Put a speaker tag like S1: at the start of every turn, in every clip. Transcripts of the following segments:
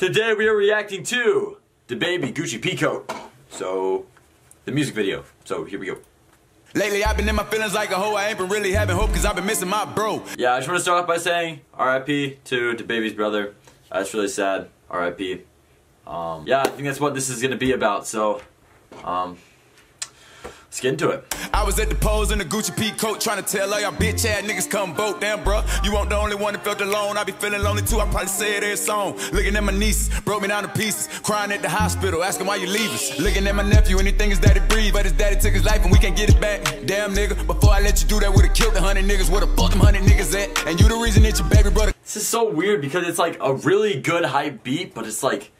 S1: Today we are reacting to DaBaby Gucci Peacoat. So, the music video. So here we go.
S2: Lately I've been in my feelings like a hoe. I ain't been really having hope cause I've been missing my bro.
S1: Yeah, I just want to start off by saying RIP to DaBaby's brother. That's really sad. RIP. Um, yeah, I think that's what this is gonna be about. So, um, let's get into it.
S2: I was at the pose in the Gucci peacoat trying to tell all y'all bitch ass niggas come vote. Damn, bro, you weren't the only one that felt alone. I be feeling lonely too. I probably say it every song. Looking at my niece, broke me down to pieces. Crying at the hospital, asking why you leave us. Looking at my nephew, anything his daddy breathe, but his daddy took his life and we can't get it back. Damn, nigga, before I let you do that, would've killed the hundred niggas. Where the fuck them hundred niggas at? And you the reason that your baby brother.
S1: This is so weird because it's like a really good hype beat, but it's like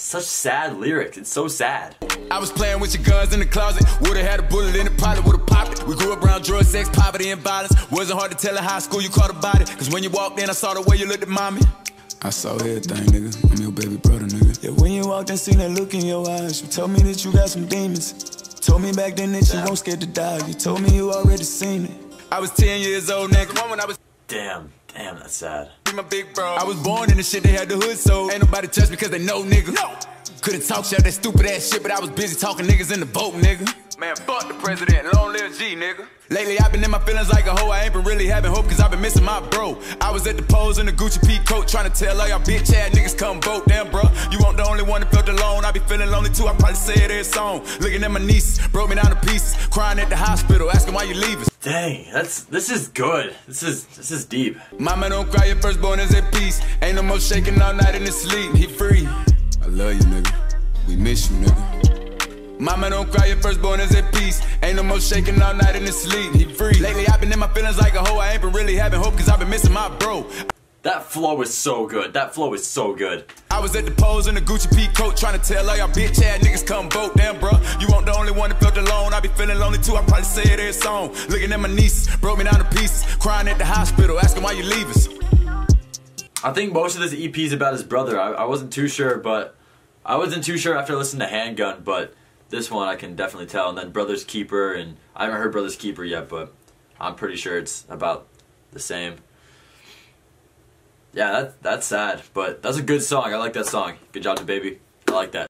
S1: such sad lyrics. It's so sad.
S2: I was playing with your guns in the closet. Would've had a bullet in it, probably would've popped it. We grew up around drugs, sex, poverty, and violence. Wasn't hard to tell in high school you caught a body. Cause when you walked in, I saw the way you looked at mommy.
S3: I saw everything, nigga. I'm your baby brother, nigga.
S4: Yeah, when you walked in, seen that look in your eyes. You told me that you got some demons. Told me back then that you won't scared to die. You told me you already seen it.
S2: I was 10 years old, nigga. When I was
S1: Damn, damn, that's sad.
S2: Be my big bro. I was born in the shit they had the hood so ain't nobody touch me cause they know nigga. No. Couldn't talk shit that stupid ass shit, but I was busy talking niggas in the boat, nigga. Man, fuck the president, long live G, nigga. Lately I've been in my feelings like a hoe. I ain't been really having hope cause I've been missing my bro. I was at the pose in the Gucci peacoat trying to tell all y'all bitch ass niggas come vote. Damn, bro, you weren't the only one that felt alone. I be feeling lonely too. I probably say it every song. Looking at my niece, broke me down to pieces. Crying at the hospital, asking why you leave us.
S1: Dang, that's this is good. This is this is deep.
S2: Mama don't cry, your firstborn is at peace. Ain't no more shaking all night in his sleep. He free.
S3: I love you, nigga. We miss you, nigga.
S2: Mama don't cry, your firstborn is at peace. Ain't no more shaking all night in his sleep. He free. Lately I've been in my feelings like a hoe. I ain't been really having hope cause I've been missing my bro.
S1: That flow is so good. That flow is so good.
S2: I was at the pose in the Gucci peacoat trying to tell all y'all bitch ass niggas come vote. Damn, bro, you weren't the only one that felt alone. I be feeling lonely too. I probably say it every song. Looking at my niece, broke me down to pieces. Crying at the hospital, asking why you leave us.
S1: I think most of this EP is about his brother. I, I wasn't too sure, but I wasn't too sure after listening to Handgun, but this one I can definitely tell. And then Brothers Keeper, and I haven't heard Brothers Keeper yet, but I'm pretty sure it's about the same. Yeah, that, that's sad, but that's a good song. I like that song. Good job to Baby. I like that.